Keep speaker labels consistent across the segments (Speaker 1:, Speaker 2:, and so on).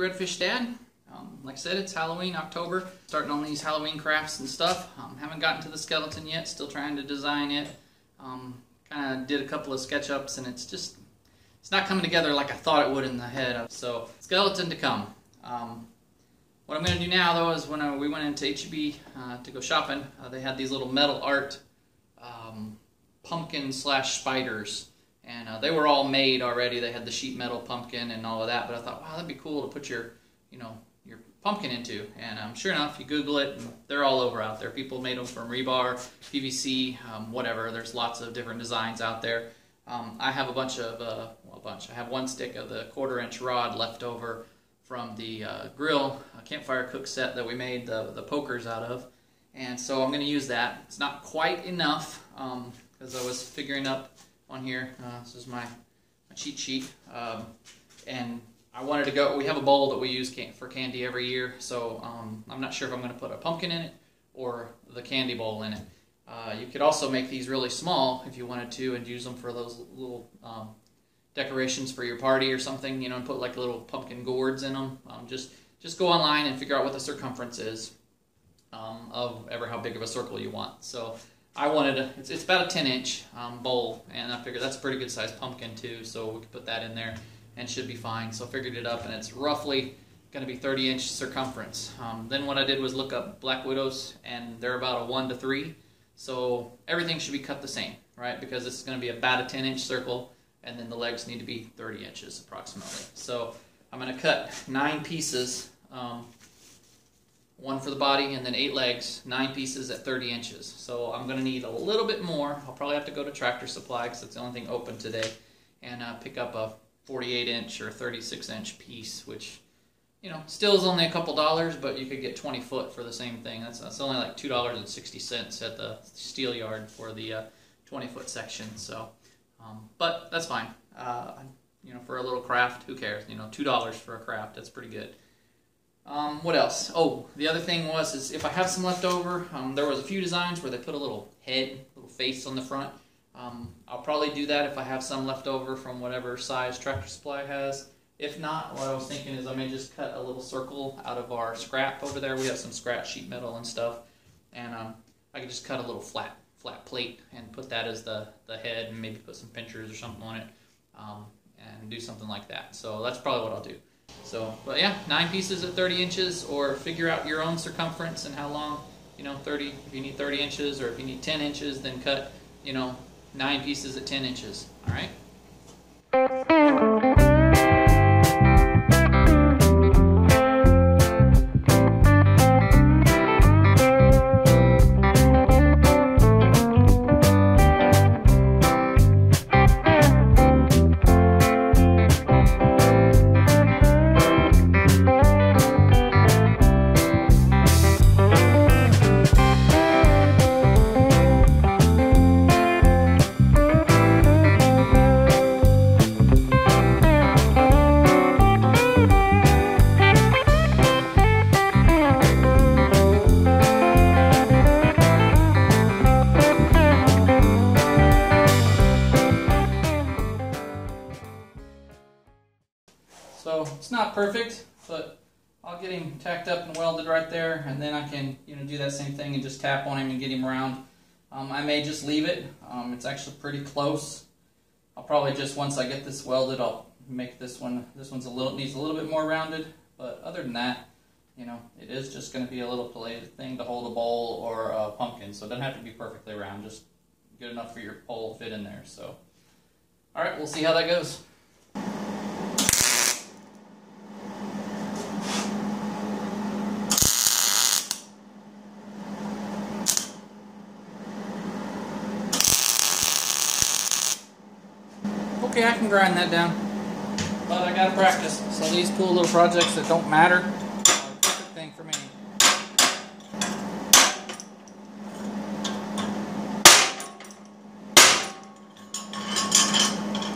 Speaker 1: Redfish Dad. Um, like I said, it's Halloween, October. Starting on these Halloween crafts and stuff. Um, haven't gotten to the skeleton yet. Still trying to design it. Um, kind of did a couple of SketchUps, and it's just it's not coming together like I thought it would in the head. So skeleton to come. Um, what I'm going to do now, though, is when uh, we went into HEB uh, to go shopping, uh, they had these little metal art um, pumpkin slash spiders and uh, they were all made already. They had the sheet metal pumpkin and all of that. But I thought, wow, that'd be cool to put your, you know, your pumpkin into. And um, sure enough, you Google it, they're all over out there. People made them from rebar, PVC, um, whatever. There's lots of different designs out there. Um, I have a bunch of, uh, well, a bunch. I have one stick of the quarter inch rod left over from the uh, grill campfire cook set that we made the, the pokers out of. And so I'm going to use that. It's not quite enough because um, I was figuring up on here. Uh, this is my, my cheat sheet. Um, and I wanted to go, we have a bowl that we use can, for candy every year, so um, I'm not sure if I'm going to put a pumpkin in it or the candy bowl in it. Uh, you could also make these really small if you wanted to and use them for those little um, decorations for your party or something, you know, and put like little pumpkin gourds in them. Um, just, just go online and figure out what the circumference is um, of ever how big of a circle you want. So I wanted a, it's, it's about a 10 inch um, bowl, and I figured that's a pretty good sized pumpkin too, so we could put that in there and should be fine. So I figured it up, and it's roughly going to be 30 inch circumference. Um, then what I did was look up black widows, and they're about a 1 to 3, so everything should be cut the same, right? Because this is going to be about a 10 inch circle, and then the legs need to be 30 inches approximately. So I'm going to cut nine pieces. Um, one for the body, and then eight legs, nine pieces at 30 inches. So I'm going to need a little bit more. I'll probably have to go to Tractor Supply because it's the only thing open today, and uh, pick up a 48 inch or 36 inch piece, which you know still is only a couple dollars, but you could get 20 foot for the same thing. That's, that's only like two dollars and sixty cents at the steel yard for the uh, 20 foot section. So, um, but that's fine. Uh, you know, for a little craft, who cares? You know, two dollars for a craft, that's pretty good. Um, what else? Oh, the other thing was is if I have some left over, um, there was a few designs where they put a little head, little face on the front. Um, I'll probably do that if I have some left over from whatever size Tractor Supply has. If not, what I was thinking is I may just cut a little circle out of our scrap over there. We have some scrap sheet metal and stuff, and um, I could just cut a little flat flat plate and put that as the, the head and maybe put some pinchers or something on it um, and do something like that. So that's probably what I'll do. So, but yeah, nine pieces at 30 inches, or figure out your own circumference and how long, you know, 30, if you need 30 inches, or if you need 10 inches, then cut, you know, nine pieces at 10 inches, all right? So it's not perfect, but I'll get him tacked up and welded right there, and then I can you know do that same thing and just tap on him and get him around. Um, I may just leave it. Um, it's actually pretty close. I'll probably just once I get this welded, I'll make this one. This one's a little needs a little bit more rounded, but other than that, you know, it is just going to be a little plated thing to hold a bowl or a pumpkin. So it doesn't have to be perfectly round, just good enough for your pole to fit in there. So, all right, we'll see how that goes. Okay, I can grind that down. But I gotta practice. So these cool little projects that don't matter perfect thing for me.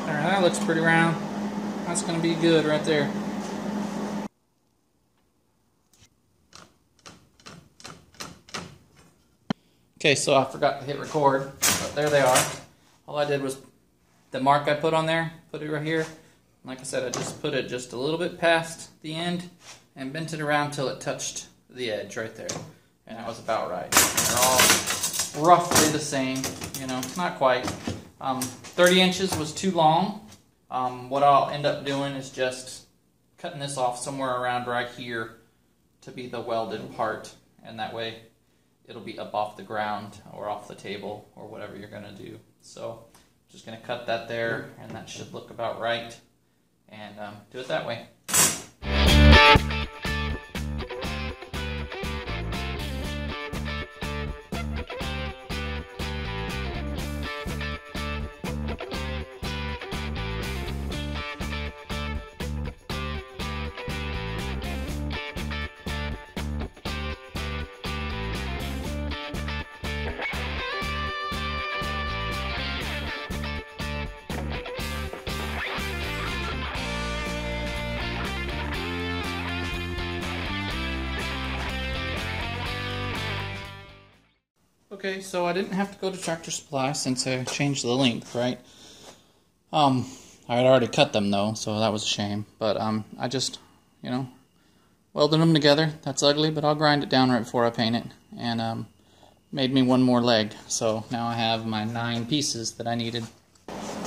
Speaker 1: Alright, that looks pretty round. That's gonna be good right there. Okay, so I forgot to hit record, but there they are. All I did was the mark I put on there, put it right here. like I said, I just put it just a little bit past the end and bent it around till it touched the edge right there. And that was about right. They're all roughly the same, you know, not quite. Um, 30 inches was too long. Um, what I'll end up doing is just cutting this off somewhere around right here to be the welded part. And that way it'll be up off the ground or off the table or whatever you're going to do. So just going to cut that there and that should look about right and um, do it that way. Okay, so I didn't have to go to Tractor Supply since I changed the length, right? Um, I had already cut them though, so that was a shame. But um, I just, you know, welded them together. That's ugly, but I'll grind it down right before I paint it. And um, made me one more leg. So now I have my nine pieces that I needed.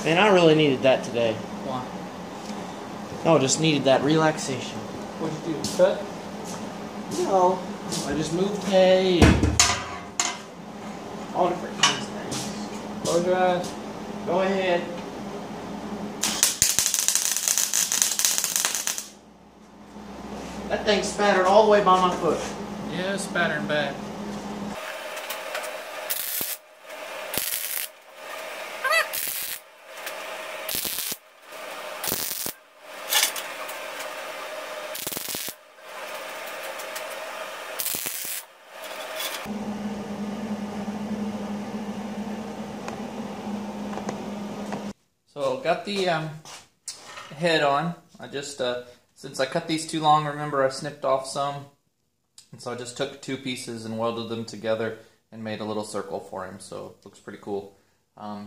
Speaker 2: Man, I really needed that today.
Speaker 1: Why?
Speaker 2: No, just needed that relaxation.
Speaker 1: What'd you do? Cut?
Speaker 2: No, I just moved hay all different kinds of things.
Speaker 1: Close your eyes.
Speaker 2: Go ahead. That thing spattered all the way by my foot.
Speaker 1: Yeah, it's pattern bad. So got the um, head on. I just uh, since I cut these too long, remember I snipped off some, and so I just took two pieces and welded them together and made a little circle for him. So it looks pretty cool. Um,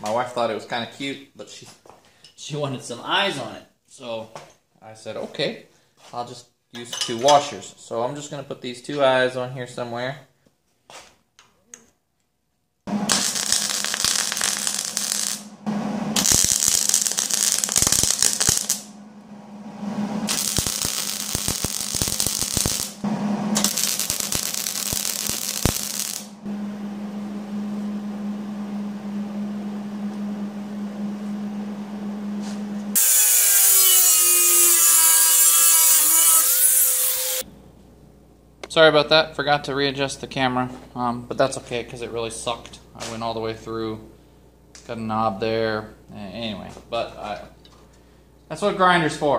Speaker 1: my wife thought it was kind of cute, but she she wanted some eyes on it. So I said, okay, I'll just use two washers. So I'm just gonna put these two eyes on here somewhere. Sorry about that. Forgot to readjust the camera, um, but that's okay because it really sucked. I went all the way through, got a knob there. Anyway, but I, that's what grinder's for.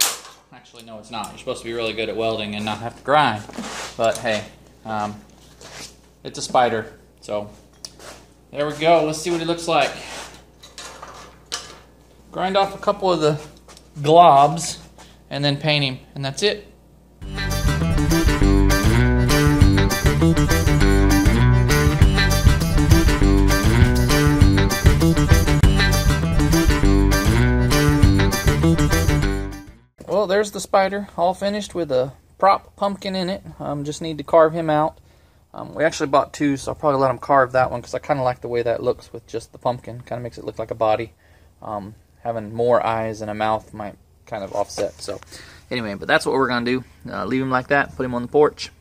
Speaker 1: Actually, no, it's not. You're supposed to be really good at welding and not have to grind. But hey, um, it's a spider. So there we go. Let's see what he looks like. Grind off a couple of the globs and then paint him, and that's it. Spider, all finished with a prop pumpkin in it. Um, just need to carve him out. Um, we actually bought two, so I'll probably let him carve that one because I kind of like the way that looks with just the pumpkin. Kind of makes it look like a body. Um, having more eyes and a mouth might kind of offset. So, anyway, but that's what we're gonna do. Uh, leave him like that. Put him on the porch.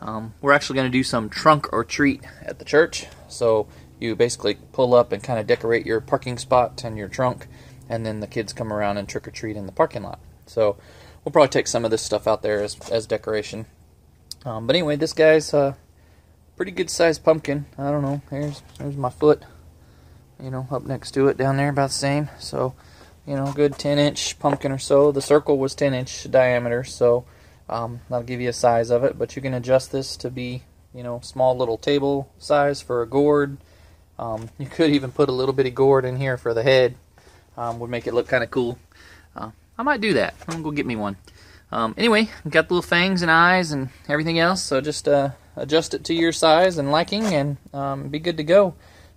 Speaker 1: Um, we're actually gonna do some trunk or treat at the church. So you basically pull up and kind of decorate your parking spot and your trunk, and then the kids come around and trick or treat in the parking lot. So we'll probably take some of this stuff out there as, as decoration. Um, but anyway, this guy's a pretty good sized pumpkin. I don't know. Here's here's my foot. You know, up next to it down there, about the same. So, you know, good 10 inch pumpkin or so. The circle was 10 inch diameter, so um, that'll give you a size of it. But you can adjust this to be, you know, small little table size for a gourd. Um, you could even put a little bitty gourd in here for the head. Um, would make it look kind of cool. Uh, I might do that. I'm gonna go get me one. Um, anyway, got the little fangs and eyes and everything else. So just uh, adjust it to your size and liking, and um, be good to go.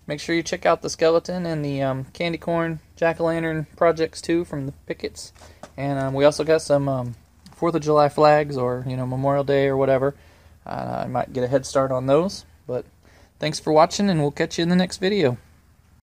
Speaker 1: make sure you check out the skeleton and the um, candy corn jack o' lantern projects too from the Pickets. And um, we also got some um, Fourth of July flags or you know Memorial Day or whatever. Uh, I might get a head start on those. But thanks for watching, and we'll catch you in the next video.